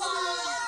Bye.